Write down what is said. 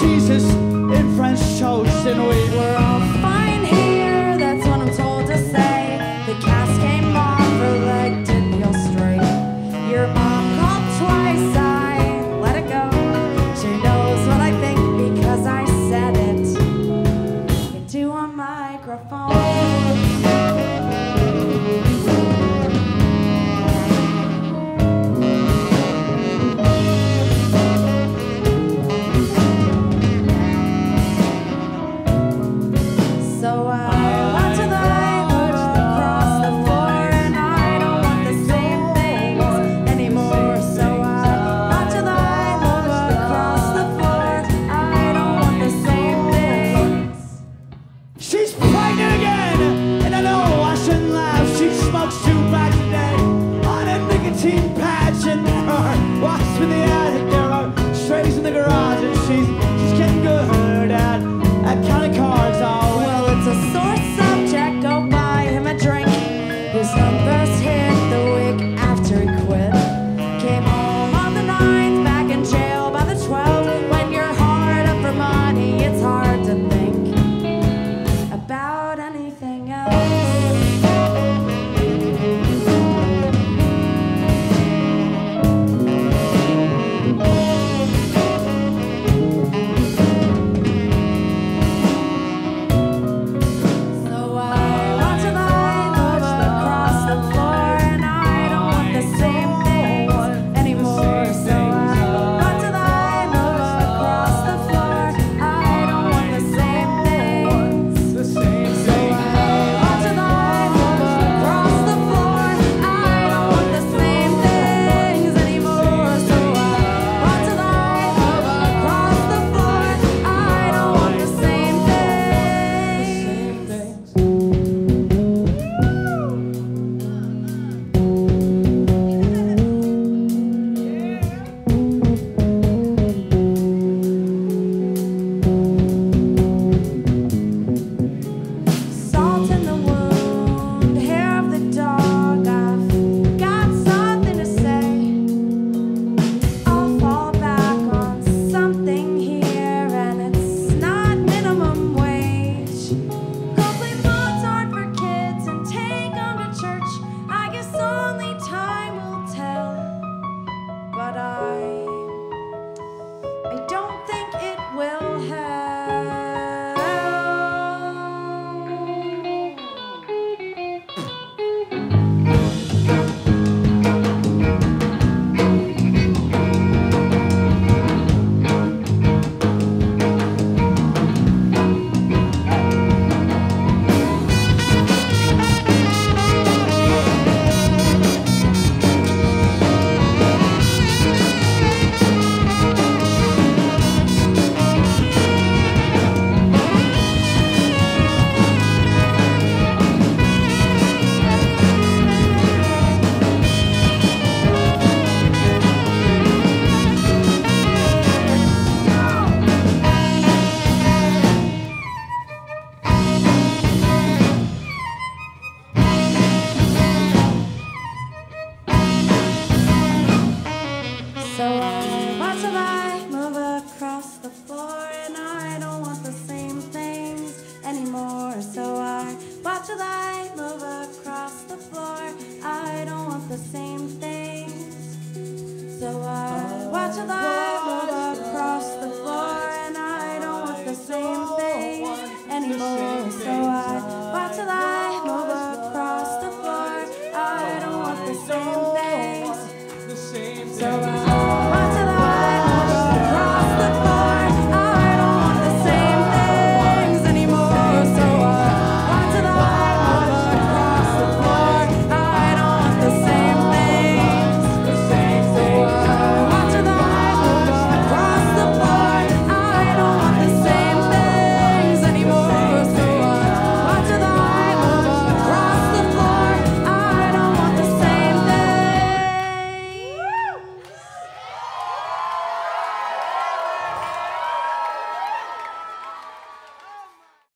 Jesus in French toast and we were. or so I watch a light move across the floor. I don't want the same thing. so I watch a light move across the floor, and I don't want the same thing anymore. So I watch a light move across the floor. I don't want the same thing. so I.